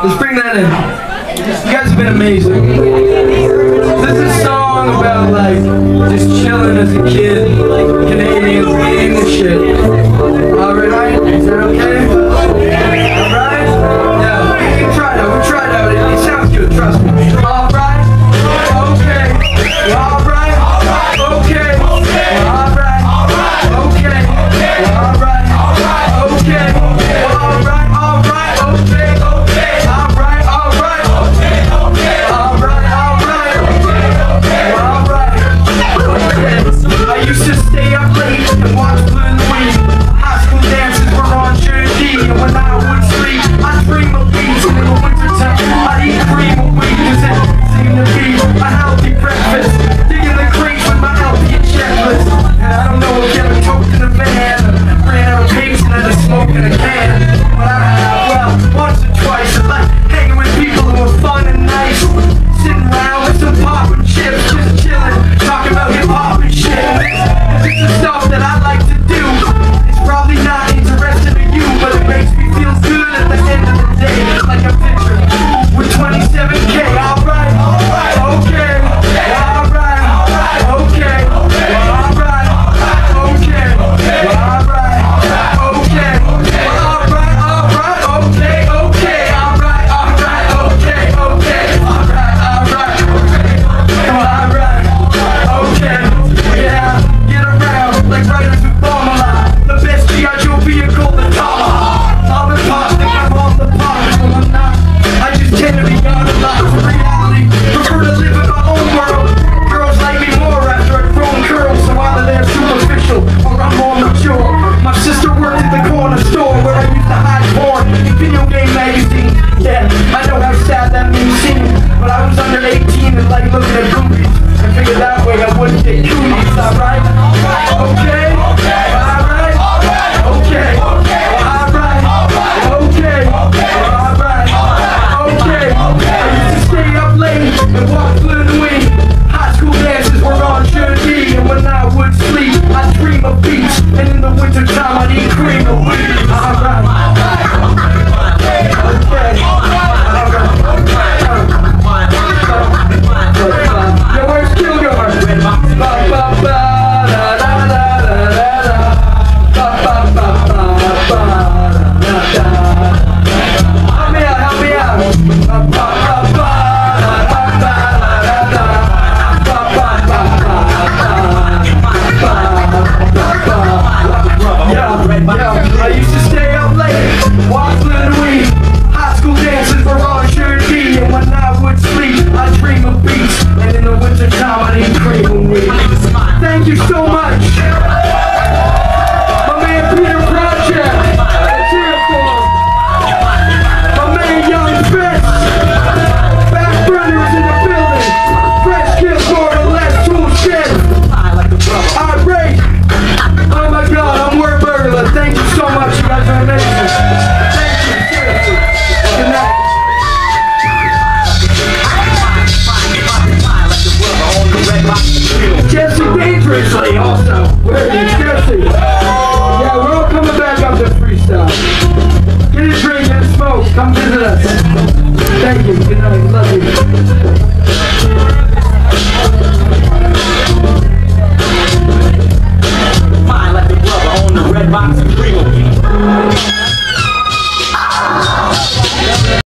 Let's bring that in. You guys have been amazing. This is a song about like just chilling as a kid, like Canadians, eating the shit. Thank you. Good night. Love you.